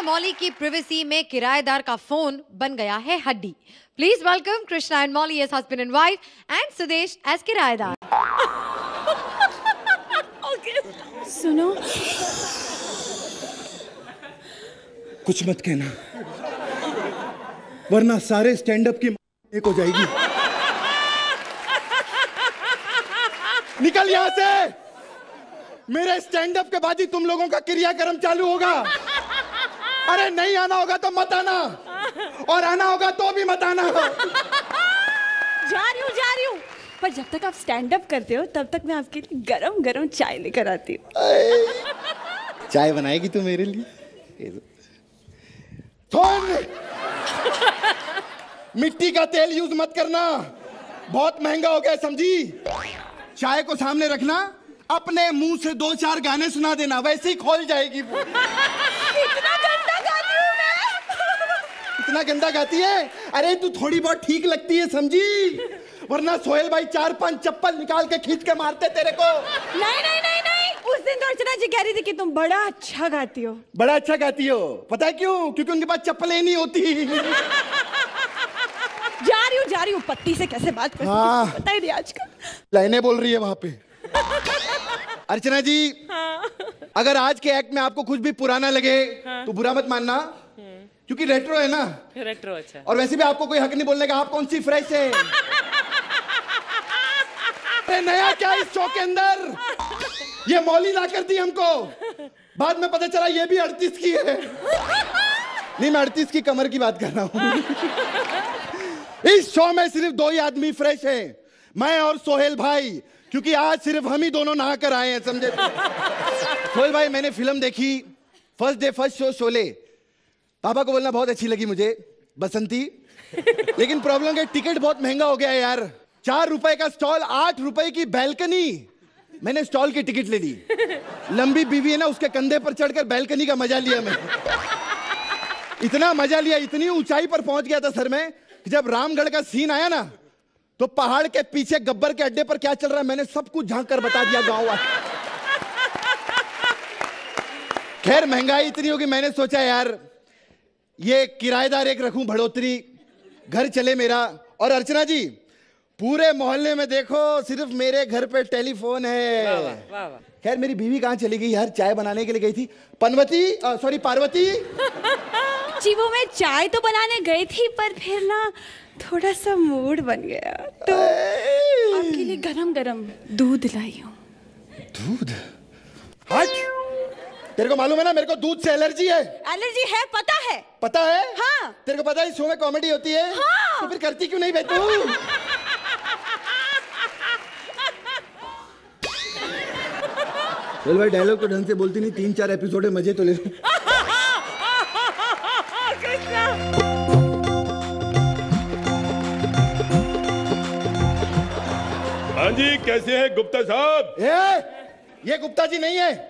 कृष्णा मौली की प्रिवेसी में किराएदार का फ़ोन बन गया है हड्डी। Please welcome Krishna and Mauli as husband and wife and Sudesh as किराएदार। सुनो। कुछ मत कहना वरना सारे स्टैंड अप की एक हो जाएगी। निकल यहाँ से। मेरे स्टैंड अप के बाद ही तुम लोगों का क्रियाक्रम चालू होगा। अरे नहीं आना होगा तो मत आना। और आना होगा तो भी मत आना। जा रही हूँ जा रही हूँ। पर जब तक आप स्टैंड अप करते हो तब तक मैं आपके लिए गरम गरम चाय लेकर आती हूँ। चाय बनाएगी तू मेरे लिए? मिट्टी का तेल यूज़ मत करना। बहुत महँगा हो गया समझी? चाय को सामने रखना। अपने मुँह से दो चार गाने सुना देना। वैसे ही खोल जाएगी वो। इतना इतना गंदा गाती है? अरे तू थोड़ी बहुत ठीक लगती है समझी? वरना सोहेल भाई चार पाँच चप्पल निकाल के खींच के मारते तेरे को। नहीं नहीं नहीं नहीं। उस दिन तो अर्चना जी कह रही थी कि तुम बड़ा अच्छा गाती हो। बड़ा अच्छा गाती हो। पता है क्यों? क्योंकि उनके पास चप्पलें नहीं होती। जा रही हूँ जा रही हूँ। पत्ती से कैसे बात करती हाँ। पता ही नहीं आजकल। लाइनें बोल रही है वहाँ पे। अर्चना जी हाँ। अगर आज के एक्ट में आपको कुछ भी पुराना लगे हाँ। तो बुरा मत मानना। क्योंकि रेट्रो है ना। रेट्रो अच्छा। और वैसे भी आपको कोई हक नहीं बोलने का आप कौन सी फ्रेश है? अरे नया क्या इस शो के अंदर? ये मौली ला कर दी हमको। बाद में पता चला ये भी अड़तीस की है। नहीं मैं अड़तीस की कमर की बात कर रहा हूँ। इस शो में सिर्फ़ दो ही आदमी फ्रेश हैं। मैं और सोहेल भाई क्योंकि आज सिर्फ़ हम ही दोनों नहा कर आए हैं समझे? सोहेल भाई मैंने फ़िल्म देखी। First day first show Sholay. पापा को बोलना बहुत अच्छी लगी मुझे, बसंती। लेकिन प्रॉब्लम है टिकट बहुत महँगा हो गया है यार। चार रुपए का स्टॉल आठ रुपए की बैल्कनी मैंने स्टॉल की टिकट ले ली। लंबी बीवी है ना, उसके कंधे पर चढ़कर बैल्कनी का मज़ा लिया मैं। इतना मज़ा लिया, इतनी ऊंचाई पर पहुँच गया था सर मैं, कि जब रामगढ़ का सीन आया ना तो पहाड़ के पीछे गब्बर के अड्डे पर क्या चल रहा है, मैंने सब कुछ झाँक कर बता दिया गाँव वाले खैर, महँगाई इतनी होगी, मैंने सोचा यार ये किराएदार एक रखूँ बढ़ोतरी। घर चले मेरा। और अर्चना जी पूरे मोहल्ले में देखो सिर्फ़ मेरे घर पे टेलीफोन है। वाह वाह खैर मेरी बीवी कहाँ चली गई? यार चाय बनाने के लिए गई थी। पनवती सॉरी पार्वती? जी वो मैं चाय तो बनाने गई थी पर फिर ना थोड़ा सा मूड बन गया। तो आपके लिए गरम गरम दूध लाई हूँ। दूध? हट! तेरे को मालूम है ना मेरे को दूध से एलर्जी है। एलर्जी है पता है। पता है? हाँ। तेरे को पता है शो में कॉमेडी होती है? हाँ। तो फिर करती क्यों नहीं बे तू चल भाई डायलॉग तो ढंग से बोलती नहीं तीन चार एपिसोड है मज़े तो ले लो। हाँ जी कैसे हैं गुप्ता साहब? ए, ये गुप्ता जी नहीं है।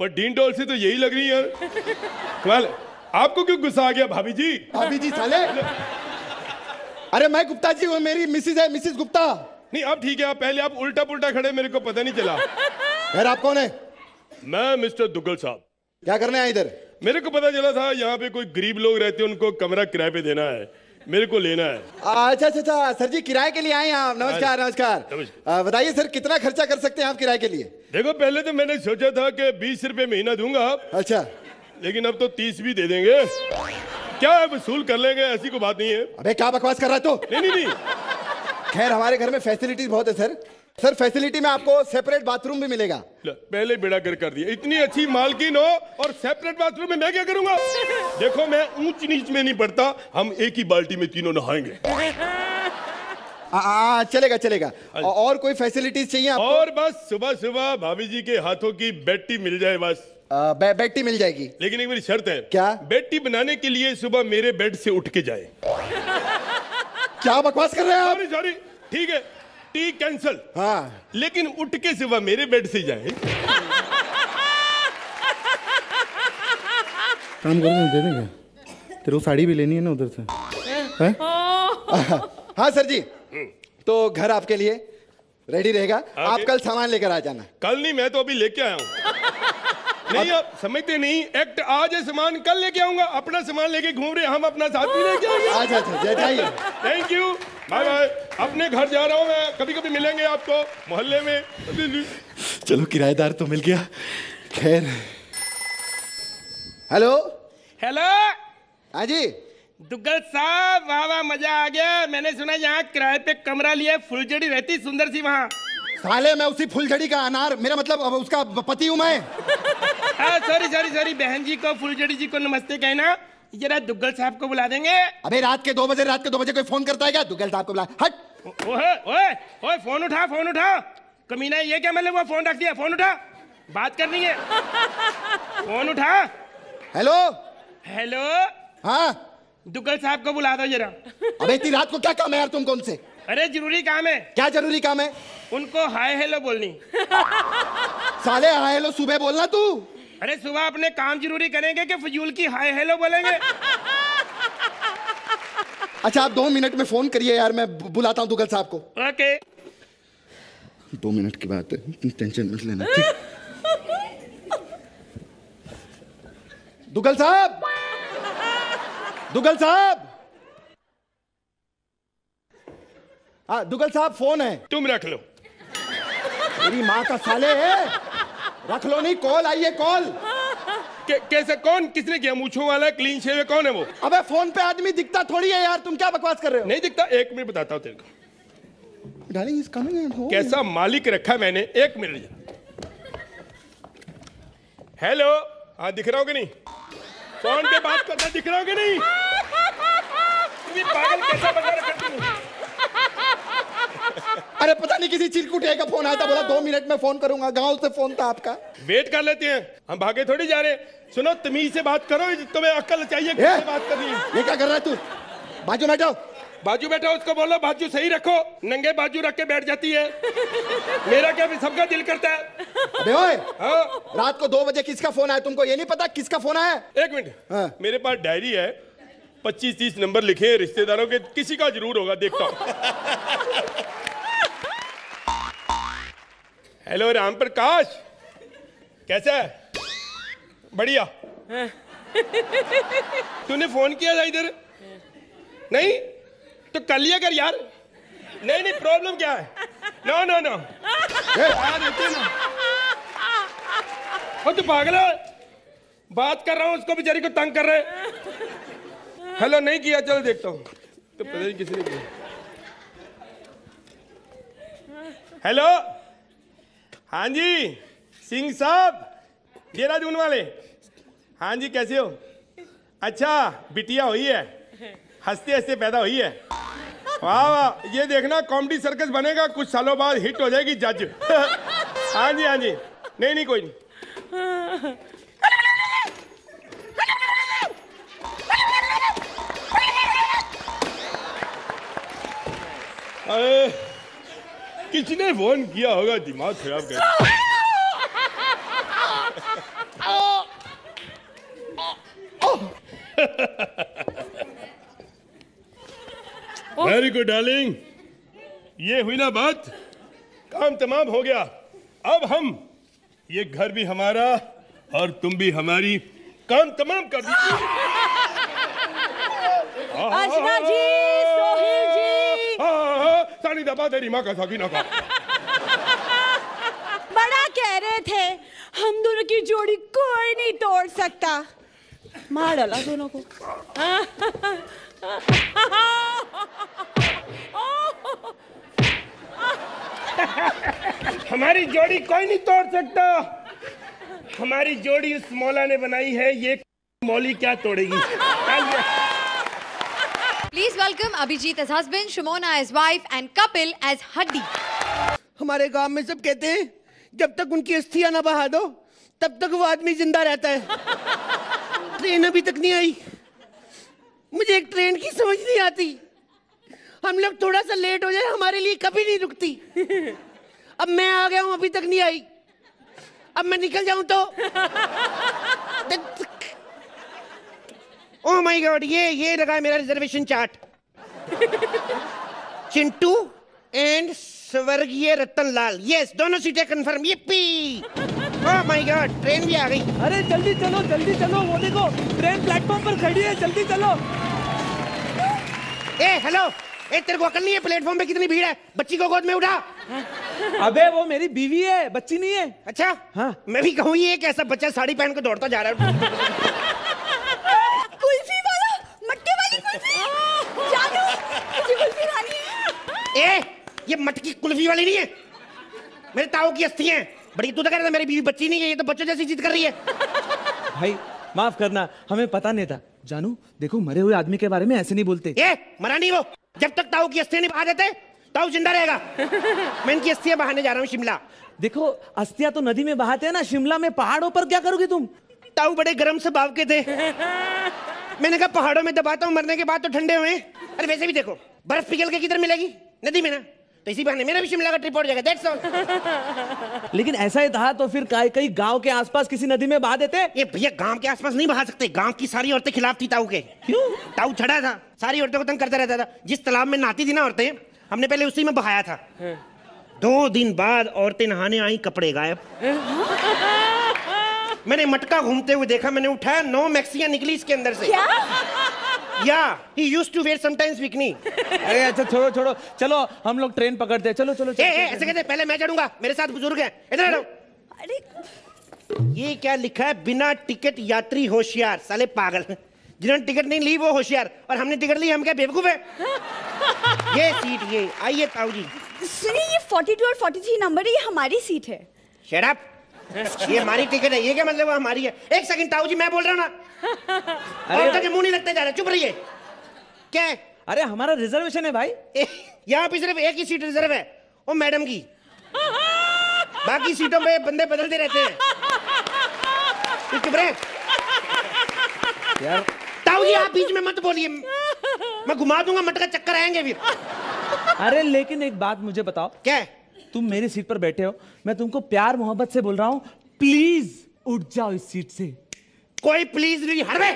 पर डीन डोल से तो यही लग रही है। कमाल आपको क्यों गुस्सा आ गया भाभी जी? भाभी जी साले। अरे मैं गुप्ता जी हूँ मेरी मिसिज है मिसिज गुप्ता। नहीं अब ठीक है आप पहले आप उल्टा पुल्टा खड़े मेरे को पता नहीं चला। यार आप कौन है? मैं मिस्टर दुग्गल साहब। क्या करने आए इधर? मेरे को पता चला था यहाँ पे कोई गरीब लोग रहते हैं उनको कमरा किराए पे देना है। मेरे को लेना है। अच्छा अच्छा अच्छा सर जी किराए के लिए आए हैं आप। नमस्कार नमस्कार। बताइए सर कितना खर्चा कर सकते हैं आप किराए के लिए? देखो पहले तो मैंने सोचा था कि बीस रुपए महीना दूँगा अच्छा। लेकिन अब तो तीस भी दे देंगे। क्या है वसूल कर लेंगे? ऐसी कोई बात नहीं है। अबे क्या बकवास कर रहा है तो? नहीं नहीं नहीं। खैर हमारे घर में फैसिलिटीज़ बहुत है सर। सर फैसिलिटी में आपको सेपरेट बाथरूम भी मिलेगा। पहले बेड़ा कर कर दिया। इतनी अच्छी मालकिन हो और सेपरेट बाथरूम में मैं क्या करूँगा? देखो मैं ऊंच नीच में नहीं पड़ता हम एक ही बाल्टी में तीनों नहाएँगे। आ, आ, चलेगा चलेगा। औ- और कोई फैसिलिटीज़ चाहिए आपको? और बस सुबह सुबह भाभी जी के हाथों की बेटी मिल जाए बस। बै, बैठी मिल जाएगी। लेकिन एक मेरी शर्त है। क्या? बेटी बनाने के लिए सुबह मेरे बेड से उठ के जाए। क्या बकवास कर रहे हैं आप? सॉरी ठीक है टी कैंसल। हाँ। लेकिन उठ के सुबह मेरे बेड से जाए। काम कर दे देंगे तेरे को साड़ी भी लेनी है ना उधर से? हैं? हाँ सर जी। तो घर आपके लिए रेडी रहेगा। आप कल सामान लेकर आ जाना। कल नहीं मैं तो अभी लेके आया हूँ। नहीं आप समझते नहीं एक्ट आज है सामान कल लेके आऊँगा। अपना सामान लेके घूम रहे हम अपना साथ भी लेके आएँगे। अच्छा अच्छा जय जाइए थैंक यू बाय बाय। अपने घर जा रहा हूँ मैं। कभी कभी मिलेंगे आपको मोहल्ले में। चलो किराएदार तो मिल गया। खैर। हेलो? हेलो? हाँ जी। दुग्गल साहब वाह वाह मज़ा आ गया। मैंने सुना यहाँ किराए पे कमरा लिया फुलझड़ी रहती सुंदर सी वहाँ। साले मैं उसी फुलझड़ी का अनार। मेरा मतलब अब उसका पति हूँ मैं। सॉरी सॉरी सॉरी बहन जी को फुलझड़ी जी को नमस्ते कहना। जरा दुग्गल साहब को बुला देंगे। अबे रात के दो बजे रात के दो बजे कोई फ़ोन करता है क्या? दुग्गल साहब को बुला। हट। ओए ओए ओए फ़ोन उठा फ़ोन उठा। कमीना ये क्या मतलब वो फ़ोन रख दिया? फ़ोन उठा। बात करनी है। फ़ोन उठा। हेलो? हेलो? हाँ। दुग्गल साहब को बुला दो जरा। अबे इतनी रात को क्या काम है यार तुम कौन से अरे ज़रूरी काम है। क्या ज़रूरी काम है? उनको हाय हेलो बोलनी। साले हाँ हेलो सुबह बोलना तू। अरे सुबह अपने काम ज़रूरी करेंगे कि फजूल की हाय हेलो बोलेंगे? अच्छा आप दो मिनट में फ़ोन करिए यार मैं बुलाता हूँ दुग्गल साहब को। ओके। दो मिनट की बात है टेंशन मत लेना ठीक? दुग्गल साहब! दुग्गल साहब! हाँ दुग्गल साहब फ़ोन है। तुम रख लो। मेरी माँ का साले है। रख लो नहीं कॉल आई है कॉल कैसे कौन? किसने किया? मूछों वाला क्लीन शेव है कौन है वो? अबे फ़ोन पे आदमी दिखता थोड़ी है यार तुम क्या बकवास कर रहे हो? नहीं दिखता एक मिनट बताता हूँ तेरे को। डार्लिंग इज़ कमिंग कैसा मालिक रखा मैंने? एक मिनट हेलो हाँ दिख रहा हो कि नहीं? फ़ोन पे बात करता दिख रहा हो कि नहीं? पागल कैसा बंदा रखा अरे पता नहीं किसी चिरकुटे का फ़ोन आया था बोला दो मिनट में फ़ोन करूँगा गाँव से फ़ोन था आपका। वेट कर लेते हैं हम भागे थोड़ी जा रहे सुनो तमीज से बात करो तुम्हें अक्ल चाहिए कैसे बात करनी ये क्या कर रहा है तू? बाजू बैठो। बाजू बैठा उसको बोलो बाजू सही रखो नंगे बाजू रख के बैठ जाती है। मेरा क्या सबका दिल करता है? अबे ओए हाँ। रात को दो बजे किसका फ़ोन आया? तुमको ये नहीं पता किसका फ़ोन आया? एक मिनट। हाँ। मेरे पास डायरी है पच्चीस तीस नंबर लिखे हैं रिश्तेदारों के किसी का ज़रूर होगा देखता हूँ। हेलो राम प्रकाश कैसा है? बढ़िया। तूने फ़ोन किया था इधर? नहीं? तो कर लिया कर यार। नहीं नहीं प्रॉब्लम क्या है? नो नो नो यार ना। तू पागल है? बात कर रहा हूँ उसको बेचारी को तंग कर रहे हेलो नहीं किया चलो देखता हूँ। तो पता नहीं किसने किया। हेलो हाँ जी, सिंह साहब देहरादून वाले। हाँ जी, कैसे हो? अच्छा बिटिया हुई है। हँसते हँसते पैदा हुई है। वाह वाह, ये देखना, कॉमेडी सर्कस बनेगा, कुछ सालों बाद हिट हो जाएगी जज हाँ जी हाँ जी। नहीं नहीं, कोई नहीं। किसने फ़ोन किया होगा दिमाग खराब कर। वेरी गुड डार्लिंग ये हुई ना बात? काम तमाम हो गया। अब हम ये घर भी हमारा और तुम भी हमारी काम तमाम कर दीजिए। जी। सानी दबा दे माँ का साकी ना बड़ा कह रहे थे हम दोनों की जोड़ी कोई नहीं तोड़ सकता। मार डाला दोनों को। हमारी जोड़ी कोई नहीं तोड़ सकता। हमारी जोड़ी उस मौला ने बनाई है ये मौली क्या तोड़ेगी? Please welcome Abhijit as husband, Shimona as wife, and Kapil as Haddi. हमारे गाँव में सब कहते हैं जब तक उनकी अस्थियाँ ना बहा दो तब तक वो आदमी ज़िंदा रहता है। ट्रेन अभी तक नहीं आई। मुझे एक ट्रेन की समझ नहीं आती। हम लोग थोड़ा सा लेट हो जाए हमारे लिए कभी नहीं रुकती। अब मैं आ गया हूँ अभी तक नहीं आई। अब मैं निकल जाऊँ तो? ओह माय गॉड ये ये लगा मेरा रिजर्वेशन चार्ट चिंटू एंड स्वर्गीय रतन लाल यस दोनों सीटें कंफर्म ये पी ओह माय गॉड ट्रेन भी आ गई. अरे जल्दी चलो जल्दी चलो वो देखो ट्रेन प्लेटफॉर्म पर खड़ी है जल्दी चलो। ए हेलो ए तेरे को अकल नहीं है प्लेटफॉर्म पे कितनी भीड़ है? बच्ची को गोद में उठा. अबे वो मेरी बीवी है बच्ची नहीं है। अच्छा? हाँ। मैं भी कहूँ ये कैसा बच्चा साड़ी पहन के दौड़ता जा रहा है कुल्फी वाला मटके वाली कुल्फी जानू मुझे कुल्फी खानी है ए ये मटकी कुल्फी वाली नहीं है। मेरे ताऊ की अस्थि है। बड़ी तू तो कह रहा था मेरी बीवी बच्ची नहीं है ये तो बच्चों जैसी जिद कर रही है। भाई माफ़ करना हमें पता नहीं था। जानू देखो मरे हुए आदमी के बारे में ऐसे नहीं बोलते। ए मरा नहीं वो। जब तक ताऊ की अस्थियाँ नहीं बहा देते ताऊ ज़िंदा रहेगा। मैं इनकी अस्थियाँ बहाने जा रहा हूँ शिमला। देखो अस्थिया तो नदी में बहाते हैं ना शिमला में पहाड़ों पर क्या करोगे तुम? ताऊ बड़े गर्म स्वभाव के थे। मैंने कहा पहाड़ों में दबाता हूँ मरने के बाद तो ठंडे हुए अरे वैसे भी देखो बर्फ़ पिघल के किधर मिलेगी? नदी में ना। तो इसी बहाने मेरा भी शिमला का ट्रिप हो जाएगा दैट्स ऑल लेकिन ऐसा ही था तो फिर कई कई गाँव के आसपास किसी नदी में बहा देते? ये भैया गाँव के आसपास नहीं बहा सकते। गाँव की सारी औरतें खिलाफ थी ताऊ के। क्यों? ताऊ छड़ा था। सारी औरतों को तंग करता रहता था। जिस तालाब में नहाती थी ना औरतें हमने पहले उसी में बहाया था। दो दिन बाद औरतें नहाने आई कपड़े गायब। मैंने मटका घूमते हुए देखा मैंने उठाया नौ मैक्सियाँ निकली इसके अंदर से। क्या? या he used to wear sometimes bikini अरे अच्छा छोड़ो छोड़ो। चलो हम लोग ट्रेन पकड़ते हैं। चलो चलो, ए, ए, ऐसे कहते पहले मैं चढ़ूँगा मेरे साथ बुज़ुर्ग हैं। इधर आ जाओ। अरे। ये क्या लिखा है? बिना टिकट यात्री होशियार। साले पागल। जिन्होंने टिकट नहीं ली वो होशियार। और हमने टिकट ली हम क्या बेवकूफ़ है? ये सीट ये। आइए ताऊ जी सुनिए ये 42 और 43 नंबर है ये हमारी सीट है। शट अप ये हमारी टिकट है। ये क्या मतलब वो हमारी है। एक सेकंड ताऊ जी मैं बोल रहा हूँ ना। और तक मुँह नहीं लगता जा रहा चुप रहिए। क्या है? अरे हमारा रिजर्वेशन है भाई। यहाँ पे सिर्फ़ एक ही सीट रिज़र्व है वो मैडम की। बाकी सीटों पे बंदे बदलते रहते हैं। तू चुप रहे। यार। ताऊ जी आप बीच में मत बोलिए। मैं घुमा दूँगा मटका चक्कर आएँगे फिर। अरे लेकिन एक बात मुझे बताओ। क्या तुम मेरी सीट पर बैठे हो। मैं तुमको प्यार मोहब्बत से बोल रहा हूँ। प्लीज़ उठ जाओ इस सीट से। कोई प्लीज़ नहीं हटवे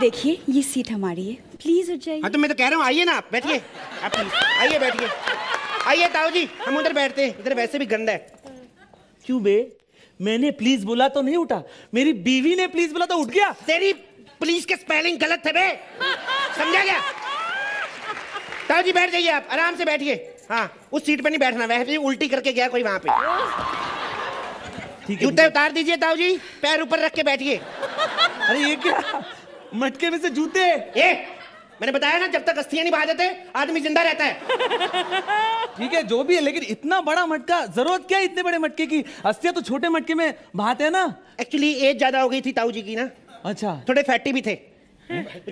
देखिए ये सीट हमारी है। प्लीज़ उठ जाइए। हाँ तो मैं तो कह रहा हूँ आइए ना आप बैठिए। आप प्लीज़ आइए बैठिए। आइए ताऊ जी हम उधर बैठते हैं। इधर वैसे भी गंदा है। क्यों बे? मैंने प्लीज़ बोला तो नहीं उठा। मेरी बीवी ने प्लीज़ बोला तो उठ गया। तेरी प्लीज़ के स्पेलिंग गलत थे बे। समझा गया ताऊ जी बैठ जाइए आप। आराम से बैठिए। हाँ उस सीट पर नहीं बैठना। वैसे उल्टी करके गया कोई वहाँ पे। ठीक है जूते उतार दीजिए ताऊ जी पैर ऊपर रख के बैठिए। अरे ये क्या? मटके में से जूते? ए मैंने बताया ना जब तक अस्थियाँ नहीं बहा देते आदमी ज़िंदा रहता है। ठीक है जो भी है लेकिन इतना बड़ा मटका ज़रूरत क्या है इतने बड़े मटके की? अस्थियाँ तो छोटे मटके में बहाते हैं ना। एक्चुअली एज ज़्यादा हो गई थी ताऊ जी की ना। अच्छा। थोड़े फैटी भी थे।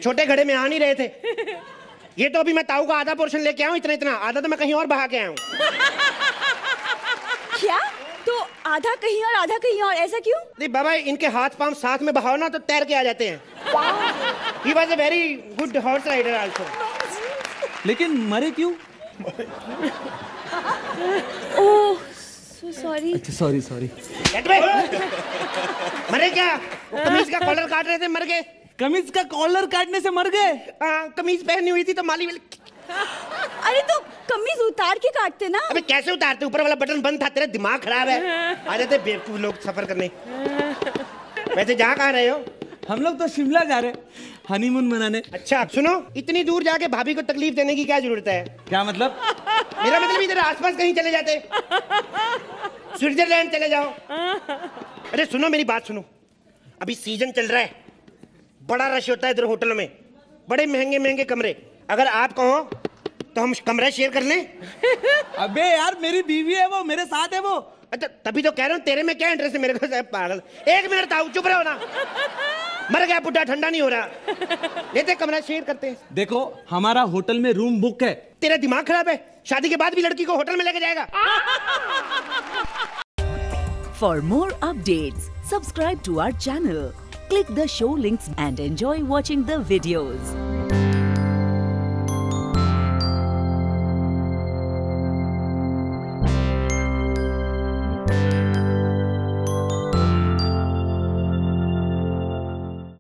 छोटे घड़े में आ नहीं रहे थे। ये तो अभी मैं ताऊ का आधा पोर्शन लेके आऊँ इतना इतना आधा तो मैं कहीं और बहा के आया हूँ। क्या? आधा कहीं और आधा कहीं और ऐसा क्यों? नहीं बाबा इनके हाथ पाँव साथ में बहाओ ना तो तैर के आ जाते हैं। He was a very good horse rider also लेकिन मरे क्यों? ओह सॉरी अच्छा सॉरी सॉरी मरे क्या? कमीज का कॉलर काट रहे थे मर गए। कमीज का कॉलर काटने से मर गए? हाँ, कमीज पहनी हुई थी तो माली वाली अरे तो कमीज उतार के काटते ना। अबे कैसे उतारते? ऊपर वाला बटन बंद था तेरा दिमाग खराब है। आ जाते बेवकूफ़ लोग सफ़र करने। वैसे जहाँ कहाँ रहे हो? हम लोग तो शिमला जा रहे हनीमून मनाने। अच्छा सुनो इतनी दूर जाके भाभी को तकलीफ़ देने की क्या ज़रूरत है? क्या मतलब? मेरा मतलब इधर आसपास कहीं चले जाते। स्विट्जरलैंड चले जाओ। अरे सुनो मेरी बात सुनो। अभी सीज़न चल रहा है। बड़ा रश होता है इधर होटल में। बड़े महँगे महँगे कमरे। अगर आप कहो तो हम कमरा शेयर कर लें? अबे यार मेरी बीवी है वो मेरे साथ है वो। अच्छा तभी तो कह रहा हूँ तेरे में क्या इंटरेस्ट है? मेरे को पागल। एक मिनट था चुप रहो ना। मर गया बुढ़ा ठंडा नहीं हो रहा। लेते कमरा शेयर करते हैं। देखो हमारा होटल में रूम बुक है। तेरा दिमाग खराब है? शादी के बाद भी लड़की को होटल में लेके जाएगा। For more update subscribe to our channel click the show links and enjoy watching the videos.